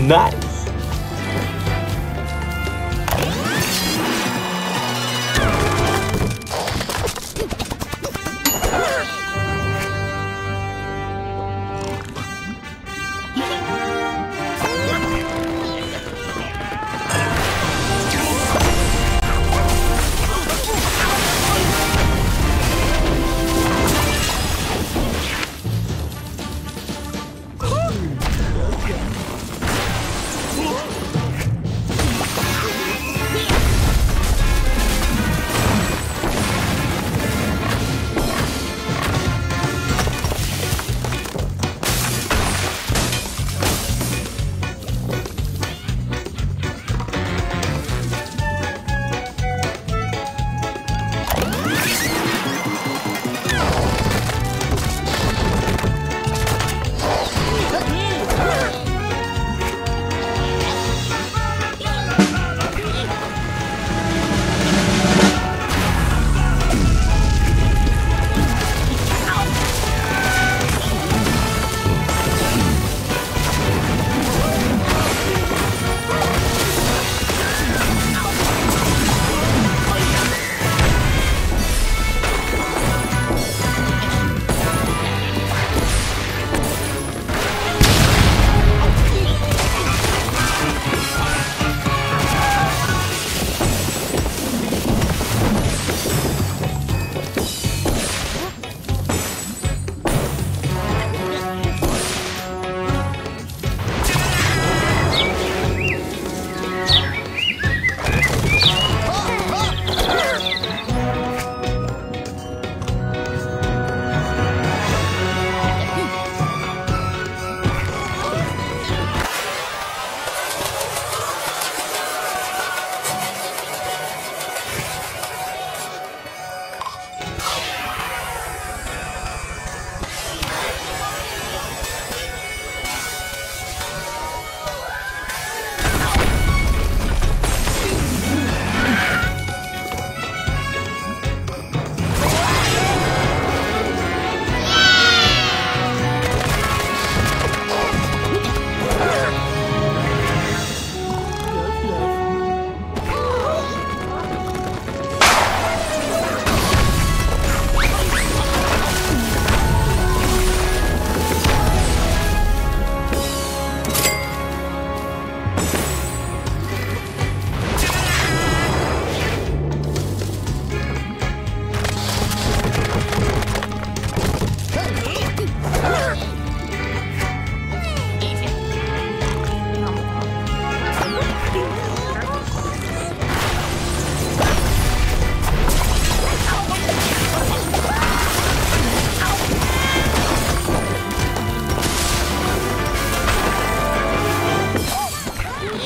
Night.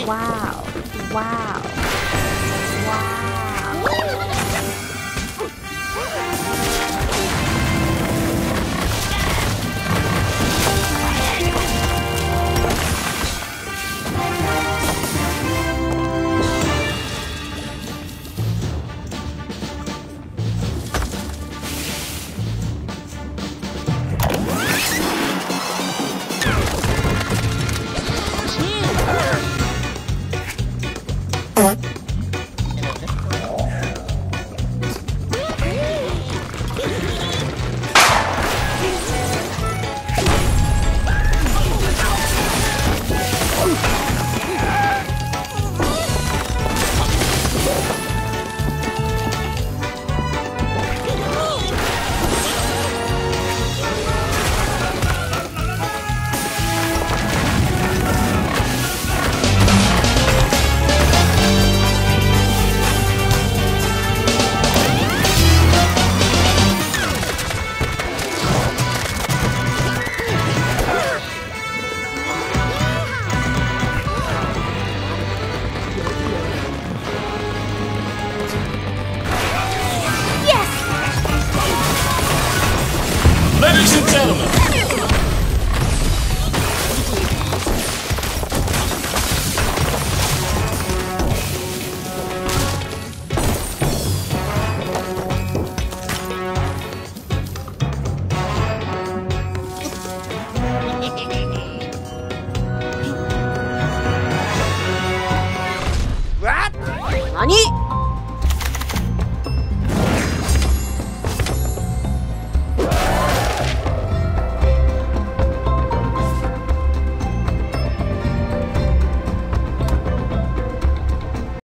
Wow. Wow.